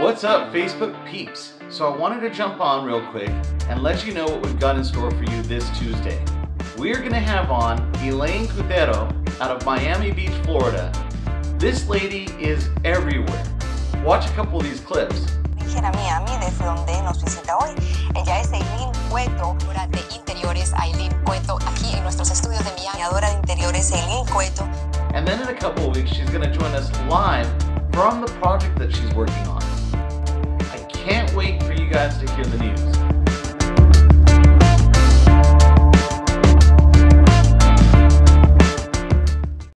What's up, Facebook peeps? So I wanted to jump on real quick and let you know what we've got in store for you this Tuesday. We're gonna have on Eilyn Cueto out of Miami Beach, Florida. This lady is everywhere. Watch a couple of these clips. Miami, desde donde nos visita hoy. Ella es Eilyn Cueto, de interiores Eilyn Cueto, aquí en nuestros estudios de Miami. De interiores Eilyn Cueto. And then in a couple of weeks, she's gonna join us live from the project that she's working on. Guys to hear the news.